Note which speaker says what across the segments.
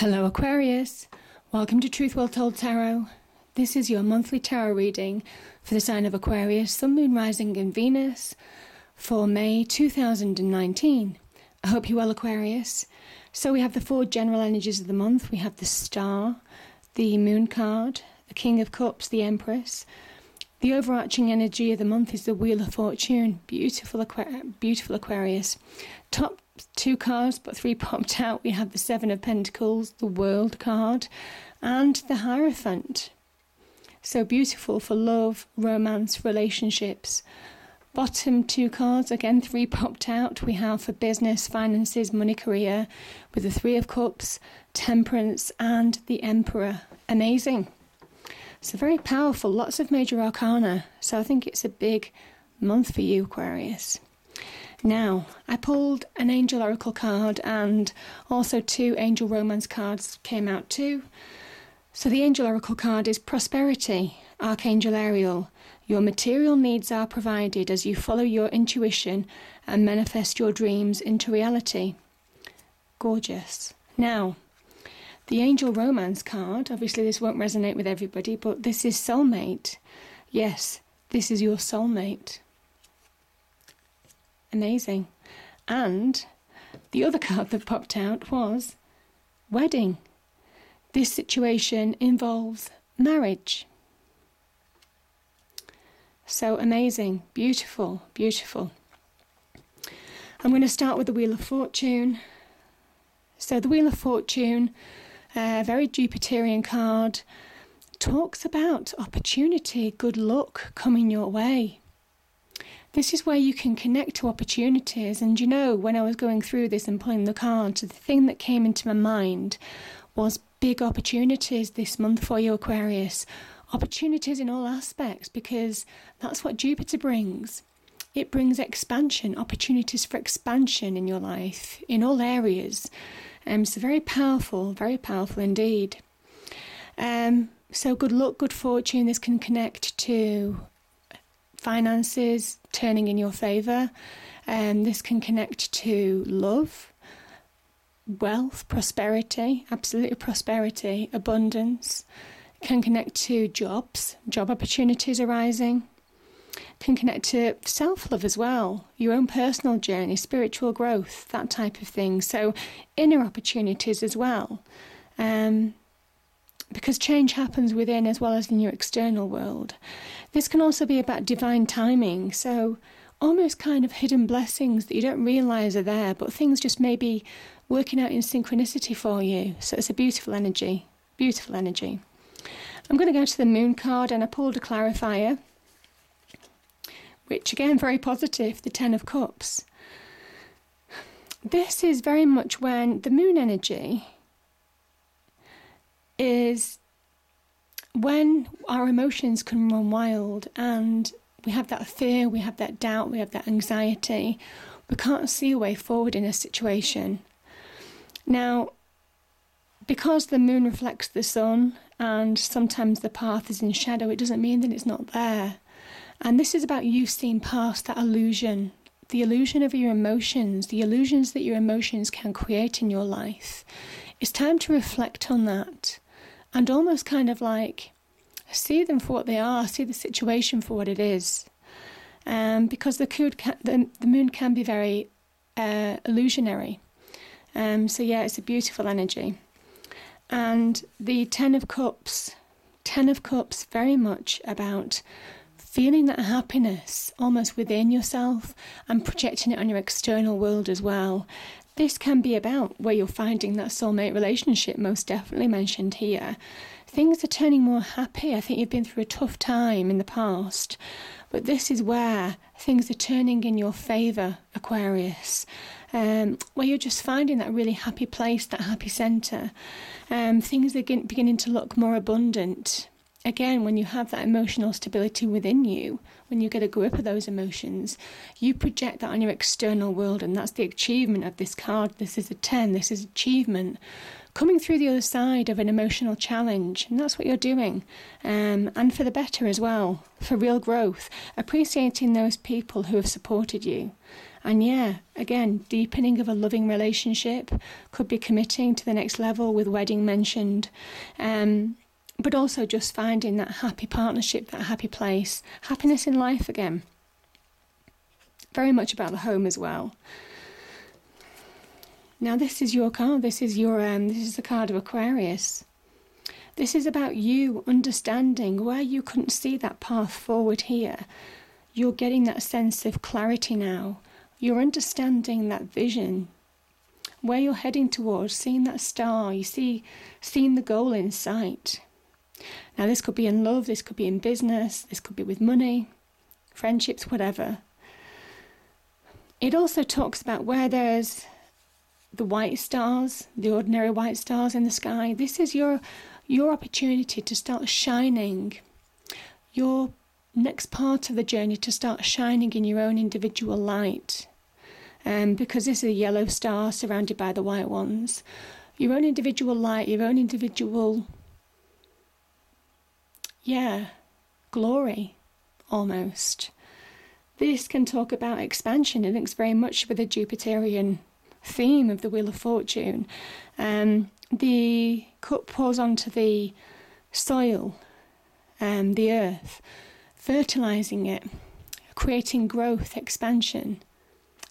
Speaker 1: Hello, Aquarius. Welcome to Truth Well Told Tarot. This is your monthly tarot reading for the sign of Aquarius, Sun, Moon, Rising, and Venus for May 2019. I hope you're well, Aquarius. So, we have the four general energies of the month we have the Star, the Moon card, the King of Cups, the Empress. The overarching energy of the month is the Wheel of Fortune. Beautiful, Aqu- beautiful Aquarius. Top two cards, but three popped out. We have the Seven of Pentacles, the World card, and the Hierophant. So beautiful for love, romance, relationships. Bottom two cards, again, three popped out. We have for business, finances, money, career, with the Three of Cups, Temperance, and the Emperor. Amazing. So, very powerful, lots of major arcana. So, I think it's a big month for you, Aquarius. Now, I pulled an Angel Oracle card and also two Angel Romance cards came out too. So, the Angel Oracle card is Prosperity, Archangel Ariel. Your material needs are provided as you follow your intuition and manifest your dreams into reality. Gorgeous. Now, the Angel Romance card, obviously, this won't resonate with everybody, but this is Soulmate. Yes, this is your soulmate. Amazing. And the other card that popped out was wedding. This situation involves marriage. So amazing, beautiful, beautiful. I'm going to start with the Wheel of Fortune. So, the Wheel of Fortune, a very Jupiterian card, talks about opportunity, good luck coming your way this is where you can connect to opportunities. And you know, when I was going through this and pulling the cards, the thing that came into my mind was big opportunities this month for you, Aquarius. Opportunities in all aspects, because that's what Jupiter brings. It brings expansion, opportunities for expansion in your life, in all areas. Um, so, very powerful, very powerful indeed. Um, so, good luck, good fortune. This can connect to finances turning in your favor. And um, this can connect to love, wealth, prosperity, absolutely prosperity, abundance. It can connect to jobs, job opportunities arising. Can connect to self love as well, your own personal journey, spiritual growth, that type of thing. So, inner opportunities as well. Um, because change happens within as well as in your external world. This can also be about divine timing, so almost kind of hidden blessings that you don't realize are there, but things just may be working out in synchronicity for you. So it's a beautiful energy, beautiful energy. I'm going to go to the moon card and I pulled a clarifier, which again, very positive, the Ten of Cups. This is very much when the moon energy is when our emotions can run wild and we have that fear, we have that doubt, we have that anxiety, we can't see a way forward in a situation. Now, because the moon reflects the sun and sometimes the path is in shadow, it doesn't mean that it's not there. And this is about you seeing past that illusion, the illusion of your emotions, the illusions that your emotions can create in your life. It's time to reflect on that and almost kind of like see them for what they are, see the situation for what it is. Um, because the, can, the, the moon can be very uh, illusionary. Um, so, yeah, it's a beautiful energy. And the Ten of Cups, Ten of Cups, very much about feeling that happiness almost within yourself and projecting it on your external world as well. This can be about where you're finding that soulmate relationship, most definitely mentioned here. Things are turning more happy. I think you've been through a tough time in the past, but this is where things are turning in your favour, Aquarius. Um, where you're just finding that really happy place, that happy centre. Um, things are beginning to look more abundant. Again, when you have that emotional stability within you, when you get a grip of those emotions, you project that on your external world, and that's the achievement of this card. This is a 10, this is achievement. Coming through the other side of an emotional challenge, and that's what you're doing, um, and for the better as well, for real growth, appreciating those people who have supported you. And yeah, again, deepening of a loving relationship could be committing to the next level with wedding mentioned. Um, but also just finding that happy partnership, that happy place, happiness in life again. Very much about the home as well. Now, this is your card. This is your um, this is the card of Aquarius. This is about you understanding where you couldn't see that path forward here. You're getting that sense of clarity now. You're understanding that vision, where you're heading towards, seeing that star. You see, seeing the goal in sight. Now, this could be in love, this could be in business, this could be with money, friendships, whatever. It also talks about where there's the white stars, the ordinary white stars in the sky. This is your your opportunity to start shining. Your next part of the journey to start shining in your own individual light. Um, because this is a yellow star surrounded by the white ones. Your own individual light, your own individual yeah, glory almost. This can talk about expansion. It links very much with the Jupiterian theme of the Wheel of Fortune. Um, the cup pours onto the soil, um, the earth, fertilizing it, creating growth, expansion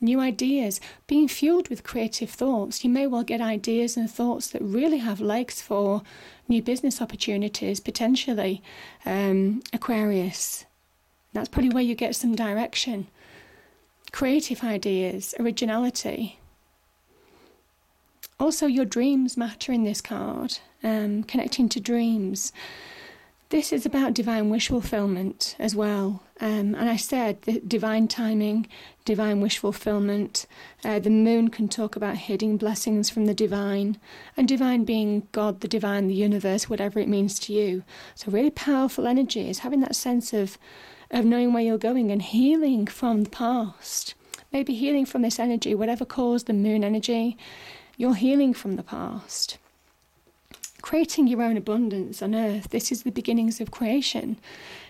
Speaker 1: new ideas, being fueled with creative thoughts. You may well get ideas and thoughts that really have legs for new business opportunities, potentially. Um, Aquarius. That's probably where you get some direction. Creative ideas, originality. Also, your dreams matter in this card, um, connecting to dreams. This is about divine wish fulfillment as well. Um, and I said the divine timing, divine wish fulfillment. Uh, the moon can talk about hidden blessings from the divine, and divine being God, the divine, the universe, whatever it means to you. So, really powerful energy is having that sense of, of knowing where you're going and healing from the past. Maybe healing from this energy, whatever caused the moon energy, you're healing from the past creating your own abundance on earth. This is the beginnings of creation.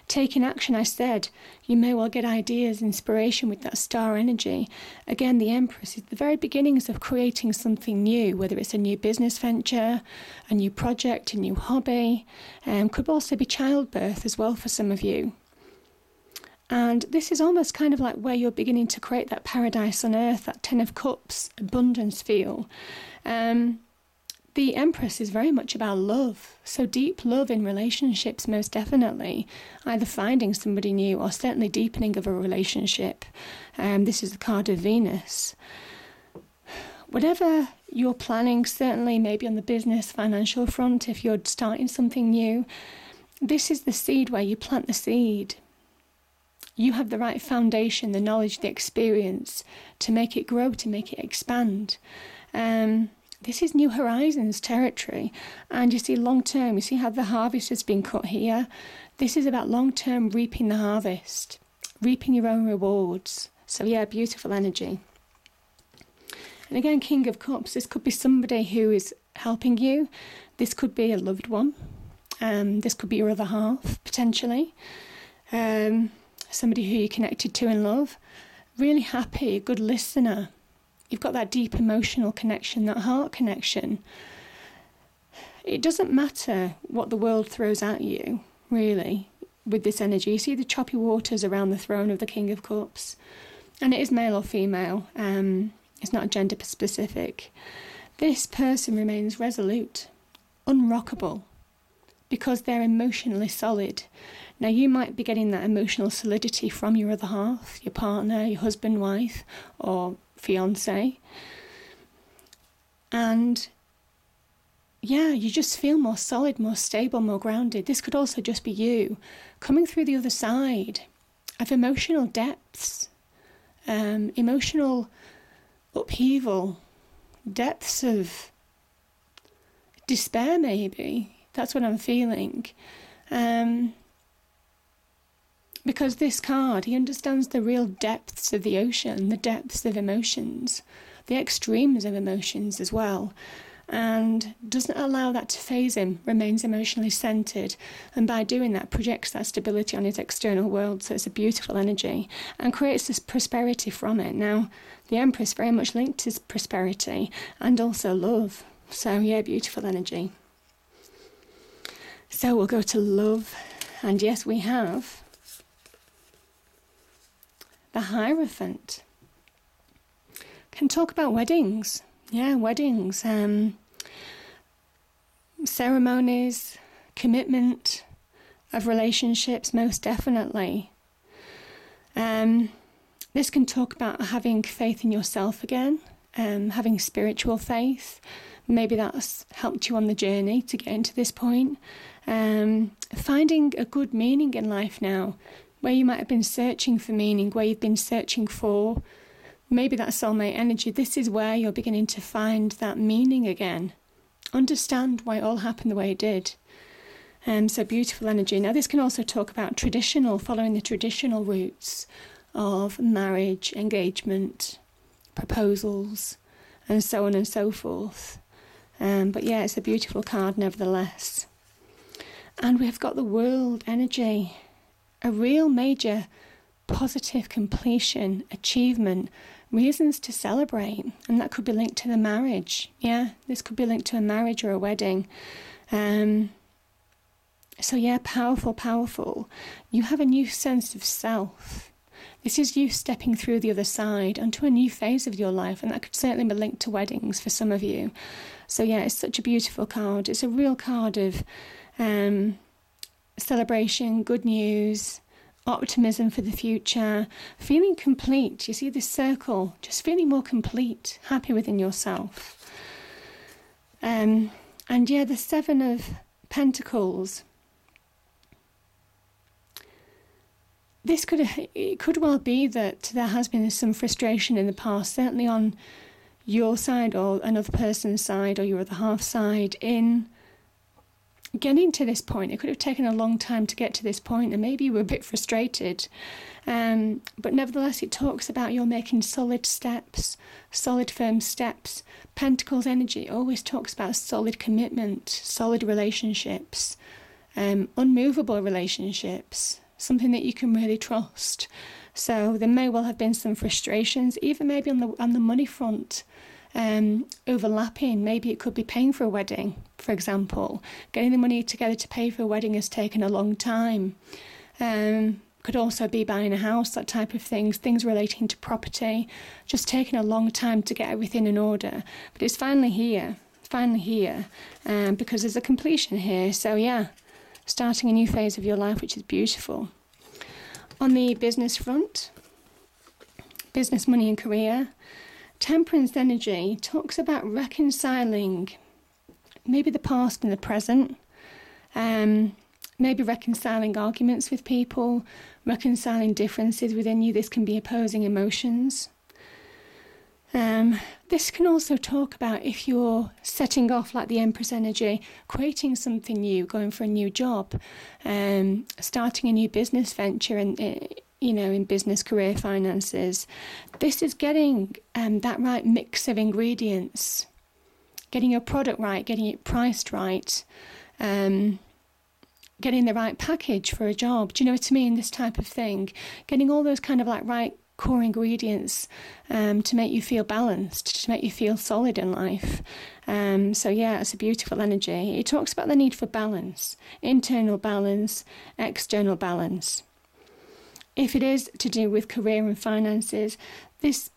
Speaker 1: Taking action, I said, you may well get ideas, inspiration with that star energy. Again, the Empress is the very beginnings of creating something new, whether it's a new business venture, a new project, a new hobby. Um, could also be childbirth as well for some of you. And this is almost kind of like where you're beginning to create that paradise on earth, that Ten of Cups abundance feel. Um, the Empress is very much about love. So, deep love in relationships, most definitely. Either finding somebody new or certainly deepening of a relationship. Um, this is the card of Venus. Whatever you're planning, certainly maybe on the business, financial front, if you're starting something new, this is the seed where you plant the seed. You have the right foundation, the knowledge, the experience to make it grow, to make it expand. Um, this is New Horizons territory. And you see, long term, you see how the harvest has been cut here? This is about long term reaping the harvest, reaping your own rewards. So, yeah, beautiful energy. And again, King of Cups, this could be somebody who is helping you. This could be a loved one. Um, this could be your other half, potentially. Um, somebody who you're connected to in love. Really happy, good listener, you've got that deep emotional connection, that heart connection. It doesn't matter what the world throws at you, really, with this energy. You see the choppy waters around the throne of the King of Cups, and it is male or female, um, it's not gender specific. This person remains resolute, unrockable, because they're emotionally solid. Now, you might be getting that emotional solidity from your other half, your partner, your husband, wife, or fiance. And yeah, you just feel more solid, more stable, more grounded. This could also just be you coming through the other side of emotional depths, um, emotional upheaval, depths of despair, maybe. That's what I'm feeling. Um, because this card, he understands the real depths of the ocean, the depths of emotions, the extremes of emotions as well, and doesn't allow that to faze him, remains emotionally centered, and by doing that, projects that stability on his external world. So it's a beautiful energy and creates this prosperity from it. Now, the Empress very much linked to prosperity and also love. So, yeah, beautiful energy. So we'll go to love, and yes, we have the Hierophant. Can talk about weddings. Yeah, weddings. Um, ceremonies, commitment of relationships, most definitely. Um, this can talk about having faith in yourself again, um, having spiritual faith. Maybe that's helped you on the journey to get into this point. Um, finding a good meaning in life now, where you might have been searching for meaning, where you've been searching for maybe that soulmate energy, this is where you're beginning to find that meaning again. Understand why it all happened the way it did. Um, so beautiful energy. Now, this can also talk about traditional, following the traditional routes of marriage, engagement, proposals, and so on and so forth. Um, but yeah, it's a beautiful card nevertheless. And we've got the world energy a real major positive completion, achievement, reasons to celebrate. And that could be linked to the marriage. Yeah, this could be linked to a marriage or a wedding. Um, so, yeah, powerful, powerful. You have a new sense of self. This is you stepping through the other side onto a new phase of your life, and that could certainly be linked to weddings for some of you. So, yeah, it's such a beautiful card. It's a real card of um, celebration, good news, optimism for the future, feeling complete. You see this circle, just feeling more complete, happy within yourself. Um, and yeah, the Seven of Pentacles. This could it could well be that there has been some frustration in the past, certainly on your side or another person's side or your other half side in getting to this point, it could have taken a long time to get to this point, and maybe you were a bit frustrated. Um, but nevertheless, it talks about you're making solid steps, solid, firm steps. Pentacles energy always talks about solid commitment, solid relationships, um, unmovable relationships, something that you can really trust. So there may well have been some frustrations, even maybe on the on the money front um, overlapping. Maybe it could be paying for a wedding, for example. Getting the money together to pay for a wedding has taken a long time. Um, could also be buying a house, that type of things, things relating to property, just taking a long time to get everything in order. But it's finally here, finally here, um, because there's a completion here. So, yeah, starting a new phase of your life, which is beautiful. On the business front, business, money, and career, Temperance energy talks about reconciling maybe the past and the present, um, maybe reconciling arguments with people, reconciling differences within you. This can be opposing emotions. Um, this can also talk about if you're setting off like the Empress energy, creating something new, going for a new job, um, starting a new business venture, and you know, in business, career, finances. This is getting um, that right mix of ingredients, getting your product right, getting it priced right, um, getting the right package for a job. Do you know what I mean? This type of thing. Getting all those kind of like right core ingredients um, to make you feel balanced, to make you feel solid in life. Um, so, yeah, it's a beautiful energy. It talks about the need for balance internal balance, external balance. If it is to do with career and finances, this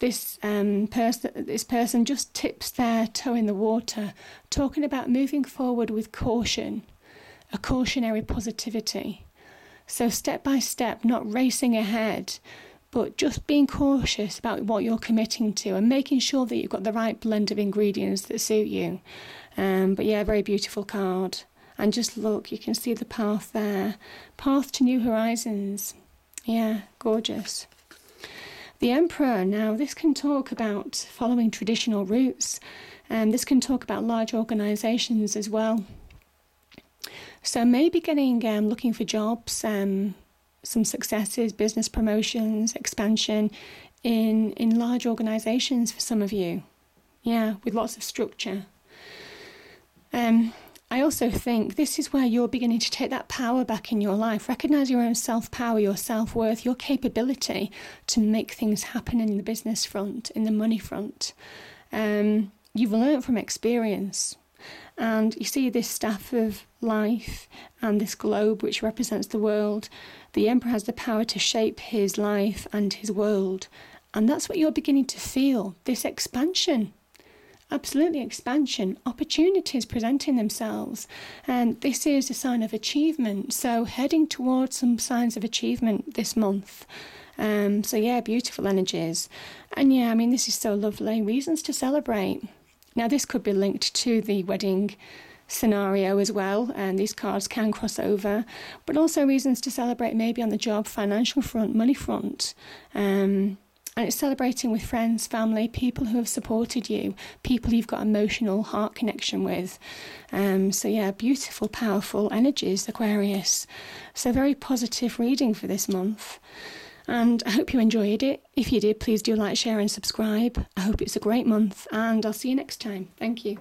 Speaker 1: this um, person this person just tips their toe in the water, talking about moving forward with caution, a cautionary positivity. So step by step, not racing ahead, but just being cautious about what you're committing to and making sure that you've got the right blend of ingredients that suit you. Um, but yeah, very beautiful card. And just look, you can see the path there. Path to new horizons. Yeah, gorgeous. The Emperor, now, this can talk about following traditional routes, and this can talk about large organizations as well. So maybe getting um, looking for jobs, um, some successes, business promotions, expansion in in large organisations for some of you. Yeah, with lots of structure. Um, I also think this is where you're beginning to take that power back in your life. Recognize your own self power, your self worth, your capability to make things happen in the business front, in the money front. Um, you've learned from experience. And you see this staff of life and this globe, which represents the world. The Emperor has the power to shape his life and his world. And that's what you're beginning to feel this expansion absolutely expansion, opportunities presenting themselves. And this is a sign of achievement. So, heading towards some signs of achievement this month. Um, so, yeah, beautiful energies. And yeah, I mean, this is so lovely. Reasons to celebrate. Now, this could be linked to the wedding scenario as well, and these cards can cross over, but also reasons to celebrate maybe on the job, financial front, money front. Um, and it's celebrating with friends, family, people who have supported you, people you've got emotional heart connection with. Um, so, yeah, beautiful, powerful energies, Aquarius. So, very positive reading for this month. And I hope you enjoyed it. If you did, please do like, share, and subscribe. I hope it's a great month, and I'll see you next time. Thank you.